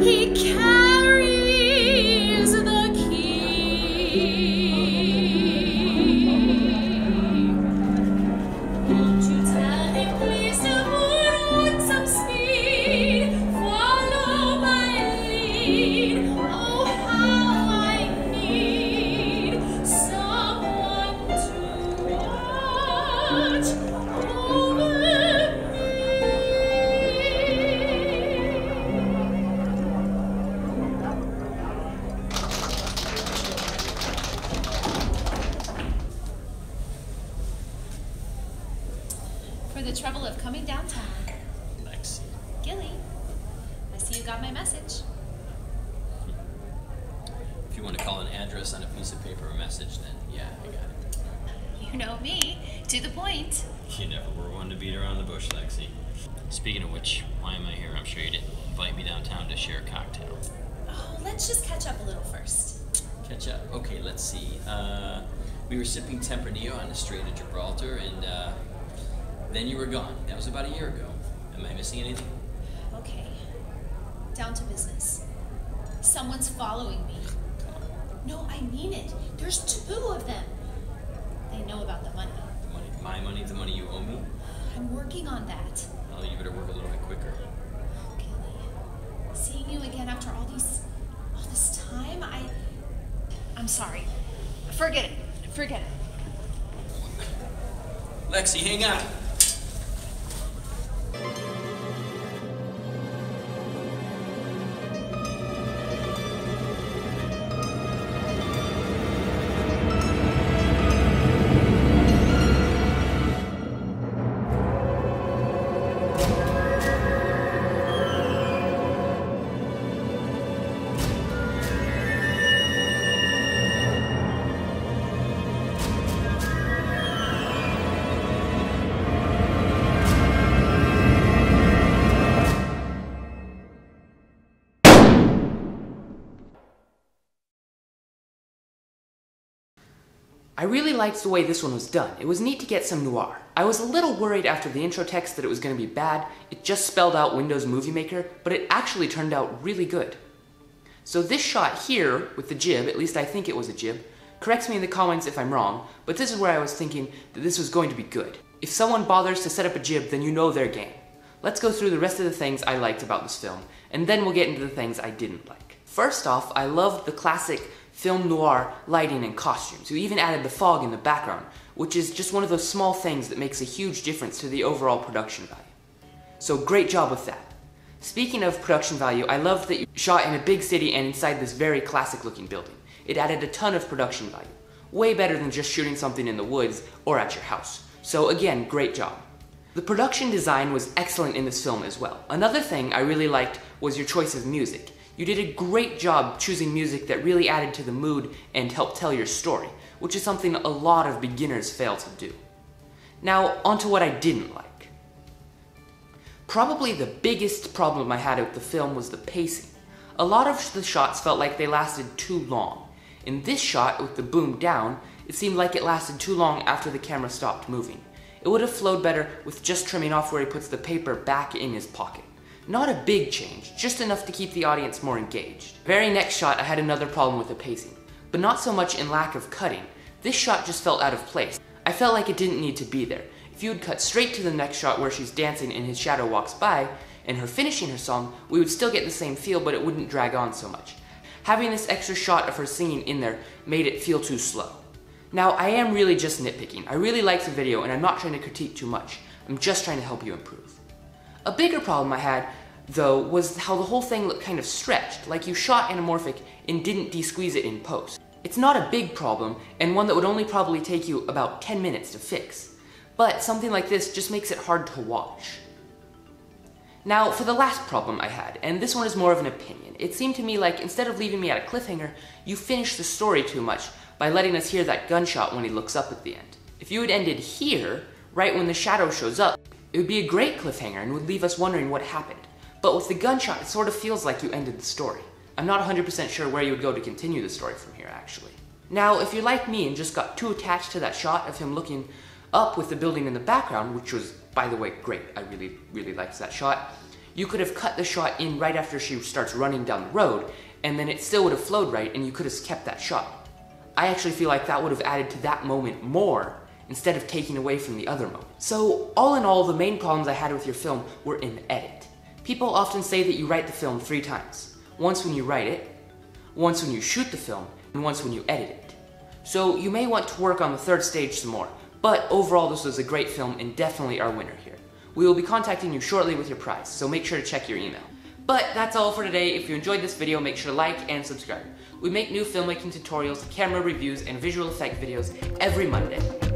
He For the trouble of coming downtown. Lexi. Gilly, I see you got my message. If you want to call an address on a piece of paper a message, then yeah, I got it. You know me, to the point. You never were one to beat around the bush, Lexi. Speaking of which, why am I here? I'm sure you didn't invite me downtown to share a cocktail. Oh, let's just catch up a little first. Catch up. Okay, let's see. Uh, we were sipping Tempranillo on the Strait of Gibraltar, and uh, then you were gone. That was about a year ago. Am I missing anything? Okay, down to business. Someone's following me. No, I mean it. There's two of them. They know about the money. The money, my money, the money you owe me. I'm working on that. Well, you better work a little bit quicker. Gilly, seeing you again after all these, all this time, I, I'm sorry. Forget it. Forget it. Lexi, hang on. I really liked the way this one was done. It was neat to get some noir. I was a little worried after the intro text that it was going to be bad. It just spelled out Windows Movie Maker, but it actually turned out really good. So this shot here with the jib, at least I think it was a jib, corrects me in the comments if I'm wrong, but this is where I was thinking that this was going to be good. If someone bothers to set up a jib, then you know their game. Let's go through the rest of the things I liked about this film, and then we'll get into the things I didn't like. First off, I loved the classic film noir lighting and costumes. We even added the fog in the background, which is just one of those small things that makes a huge difference to the overall production value. So great job with that. Speaking of production value, I loved that you shot in a big city and inside this very classic looking building. It added a ton of production value. Way better than just shooting something in the woods or at your house. So again, great job. The production design was excellent in this film as well. Another thing I really liked was your choice of music. You did a great job choosing music that really added to the mood and helped tell your story, which is something a lot of beginners fail to do. Now, onto what I didn't like. Probably the biggest problem I had with the film was the pacing. A lot of the shots felt like they lasted too long. In this shot, with the boom down, it seemed like it lasted too long after the camera stopped moving. It would have flowed better with just trimming off where he puts the paper back in his pocket. Not a big change, just enough to keep the audience more engaged. Very next shot, I had another problem with the pacing, but not so much in lack of cutting. This shot just felt out of place. I felt like it didn't need to be there. If you had cut straight to the next shot where she's dancing and his shadow walks by, and her finishing her song, we would still get the same feel, but it wouldn't drag on so much. Having this extra shot of her singing in there made it feel too slow. Now, I am really just nitpicking. I really like the video, and I'm not trying to critique too much. I'm just trying to help you improve. A bigger problem I had, though, was how the whole thing looked kind of stretched, like you shot anamorphic and didn't de-squeeze it in post. It's not a big problem, and one that would only probably take you about 10 minutes to fix. But something like this just makes it hard to watch. Now, for the last problem I had, and this one is more of an opinion. It seemed to me like instead of leaving me at a cliffhanger, you finished the story too much by letting us hear that gunshot when he looks up at the end. If you had ended here, right when the shadow shows up, it would be a great cliffhanger and would leave us wondering what happened. But with the gunshot, it sort of feels like you ended the story. I'm not 100% sure where you would go to continue the story from here, actually. Now, if you're like me and just got too attached to that shot of him looking up with the building in the background, which was, by the way, great, I really, really liked that shot, you could have cut the shot in right after she starts running down the road, and then it still would have flowed right, and you could have kept that shot. I actually feel like that would have added to that moment more instead of taking away from the other moment. So, all in all, the main problems I had with your film were in the edit. People often say that you write the film three times. Once when you write it, once when you shoot the film, and once when you edit it. So you may want to work on the third stage some more, But overall, this was a great film and definitely our winner here. We will be contacting you shortly with your prize, so make sure to check your email. But that's all for today. If you enjoyed this video, make sure to like and subscribe. We make new filmmaking tutorials, camera reviews, and visual effect videos every Monday.